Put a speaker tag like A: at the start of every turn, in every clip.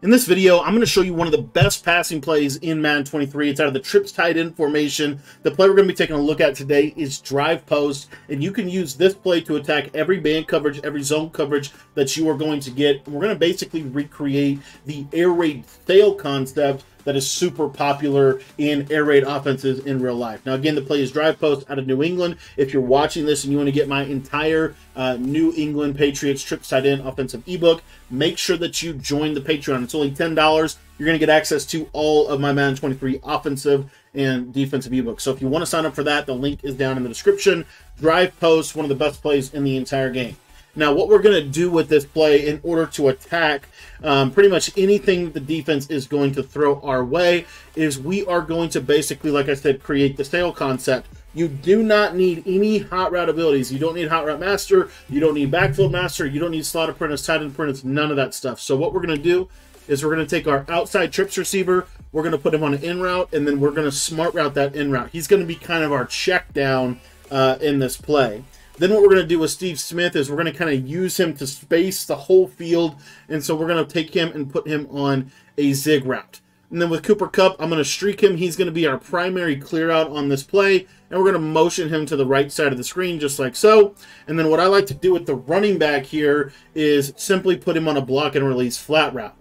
A: In this video, I'm going to show you one of the best passing plays in Madden 23. It's out of the trips tight end formation. The play we're going to be taking a look at today is drive post, and you can use this play to attack every man coverage, every zone coverage that you are going to get. We're going to basically recreate the air raid sail concept that is super popular in air raid offenses in real life. Now, again, the play is drive post out of New England. If you're watching this and you want to get my entire uh, New England Patriots trips tight end offensive ebook, make sure that you join the Patreon. It's only $10. You're going to get access to all of my Madden 23 offensive and defensive ebooks. So if you want to sign up for that, the link is down in the description. Drive post, one of the best plays in the entire game. Now, what we're going to do with this play in order to attack um, pretty much anything the defense is going to throw our way is we are going to basically, like I said, create the sail concept. You do not need any hot route abilities. You don't need hot route master. You don't need backfield master. You don't need slot apprentice, tight end apprentice, none of that stuff. So what we're going to do is we're going to take our outside trips receiver. We're going to put him on an in route, and then we're going to smart route that in route. He's going to be kind of our check down uh, in this play. Then what we're going to do with Steve Smith is we're going to kind of use him to space the whole field. And so we're going to take him and put him on a zig route. And then with Cooper Kupp, I'm going to streak him. He's going to be our primary clear out on this play. And we're going to motion him to the right side of the screen, just like so. And then what I like to do with the running back here is simply put him on a block and release flat route.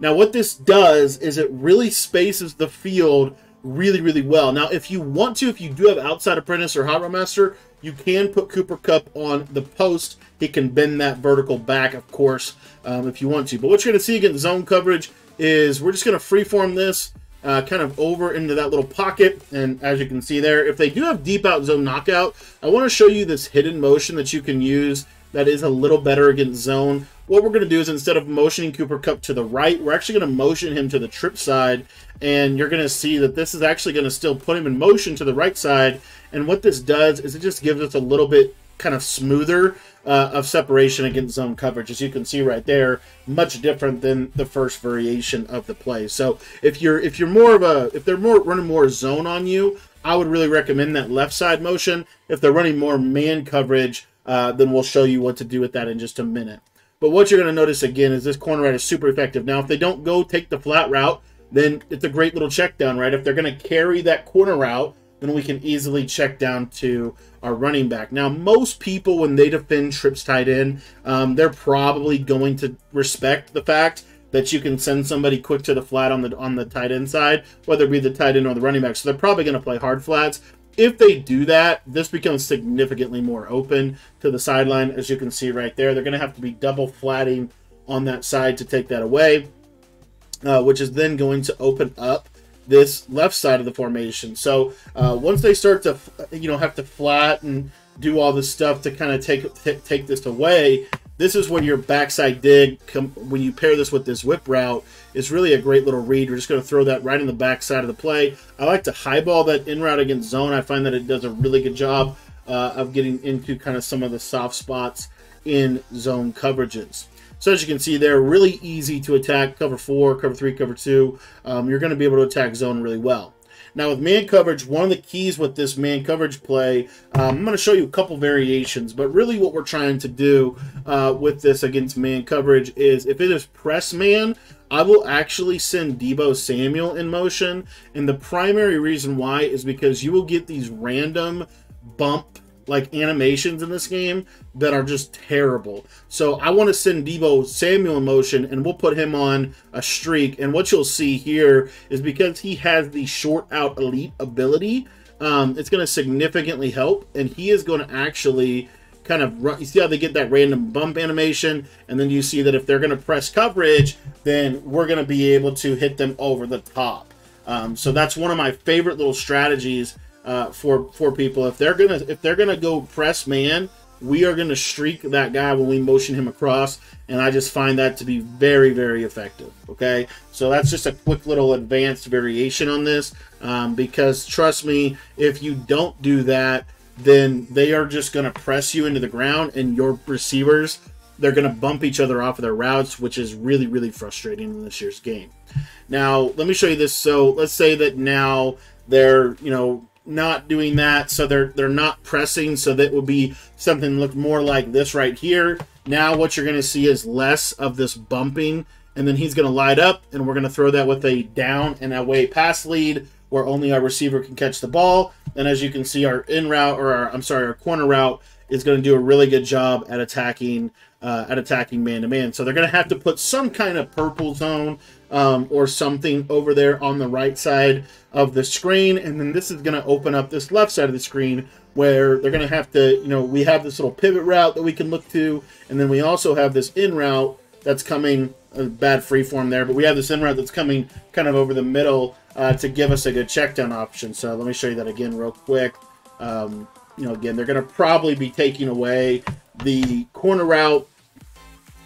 A: Now, what this does is it really spaces the field really, really well. Now, if you want to, if you do have outside apprentice or hot route master, you can put Cooper Kupp on the post. He can bend that vertical back, of course, um, if you want to. But what you're going to see against zone coverage is we're just going to freeform this uh, kind of over into that little pocket. And as you can see there, if they do have deep out zone knockout, I want to show you this hidden motion that you can use that is a little better against zone. What we're going to do is instead of motioning Cooper Kupp to the right, we're actually going to motion him to the trip side. And you're going to see that this is actually going to still put him in motion to the right side. And what this does is it just gives us a little bit kind of smoother uh, of separation against zone coverage. As you can see right there, much different than the first variation of the play. So if you're if you're more of a if they're more running more zone on you, I would really recommend that left side motion. If they're running more man coverage, uh, then we'll show you what to do with that in just a minute. But what you're going to notice again is this corner route is super effective. Now, if they don't go take the flat route, then it's a great little check down, right? If they're going to carry that corner route, then we can easily check down to our running back. Now, most people, when they defend trips tight end, um, they're probably going to respect the fact that you can send somebody quick to the flat on the on the tight end side, whether it be the tight end or the running back. So they're probably going to play hard flats. If they do that, this becomes significantly more open to the sideline, as you can see right there. They're going to have to be double flatting on that side to take that away, uh, which is then going to open up this left side of the formation. So uh, once they start to, you know, have to flat and do all this stuff to kind of take take this away, this is when your backside dig, when you pair this with this whip route, is really a great little read. We're just going to throw that right in the backside of the play. I like to highball that in route against zone. I find that it does a really good job uh, of getting into kind of some of the soft spots in zone coverages. So as you can see, they're really easy to attack. Cover four, cover three, cover two. Um, you're going to be able to attack zone really well. Now with man coverage, one of the keys with this man coverage play, um, I'm going to show you a couple variations, but really what we're trying to do uh, with this against man coverage is if it is press man, I will actually send Deebo Samuel in motion, and the primary reason why is because you will get these random bump like animations in this game that are just terrible. So I want to send Deebo Samuel in motion and we'll put him on a streak. And what you'll see here is because he has the short out elite ability, um, it's going to significantly help. And he is going to actually kind of run. You see how they get that random bump animation? And then you see that if they're going to press coverage, then we're going to be able to hit them over the top. Um, so that's one of my favorite little strategies uh, for for people. If they're gonna if they're gonna go press man, we are gonna streak that guy when we motion him across, and I just find that to be very very effective. Okay, so that's just a quick little advanced variation on this, um, because trust me, if you don't do that, then they are just gonna press you into the ground, and your receivers they're going to bump each other off of their routes, which is really, really frustrating in this year's game. Now, let me show you this. So let's say that now they're, you know, not doing that, so they're they're not pressing, so that would be something look more like this right here. Now what you're going to see is less of this bumping and then he's going to light up, and we're going to throw that with a down and away pass lead where only our receiver can catch the ball. And as you can see, our in route or our, I'm sorry, our corner route is going to do a really good job at attacking uh, at attacking man to man. So they're going to have to put some kind of purple zone um, or something over there on the right side of the screen, and then this is going to open up this left side of the screen where they're going to have to, you know, we have this little pivot route that we can look to, and then we also have this in route that's coming a bad freeform there, but we have this in route that's coming kind of over the middle uh, to give us a good check down option. So let me show you that again real quick. Um, you know, again, they're going to probably be taking away the corner route,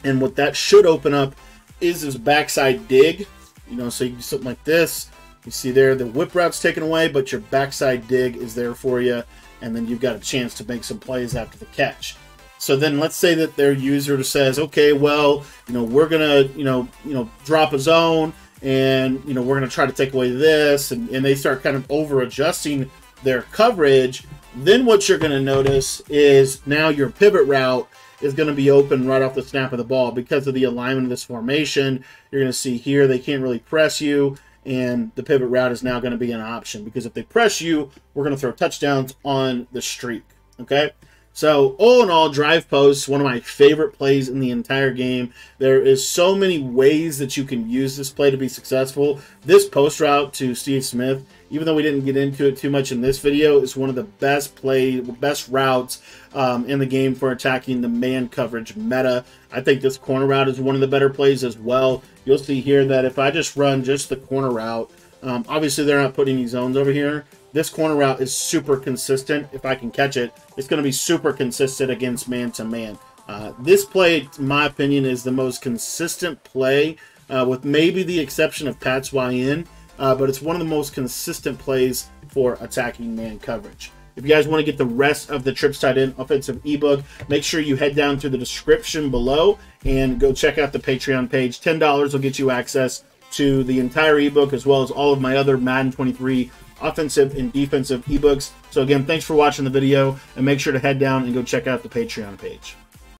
A: and what that should open up is this backside dig. You know, so you do something like this. You see there, the whip route's taken away, but your backside dig is there for you, and then you've got a chance to make some plays after the catch. So then let's say that their user says, okay, well, you know, we're gonna, you know, you know, drop a zone and you know, we're gonna try to take away this, and, and they start kind of over adjusting their coverage, then what you're gonna notice is now your pivot route is going to be open right off the snap of the ball because of the alignment of this formation. You're going to see here they can't really press you, and the pivot route is now going to be an option because if they press you, we're going to throw touchdowns on the streak. Okay. So, all in all, drive posts, one of my favorite plays in the entire game. There is so many ways that you can use this play to be successful. This post route to Steve Smith, even though we didn't get into it too much in this video, is one of the best play, best routes um, in the game for attacking the man coverage meta. I think this corner route is one of the better plays as well. You'll see here that if I just run just the corner route, um, obviously they're not putting any zones over here, this corner route is super consistent. If I can catch it, it's going to be super consistent against man-to-man. -man. Uh, this play, in my opinion, is the most consistent play, uh, with maybe the exception of Pat's YN, uh, but it's one of the most consistent plays for attacking man coverage. If you guys want to get the rest of the Trips Tight End offensive ebook, make sure you head down to the description below and go check out the Patreon page. $10 will get you access to the entire ebook as well as all of my other Madden 23 offensive and defensive ebooks. So again, thanks for watching the video and make sure to head down and go check out the Patreon page.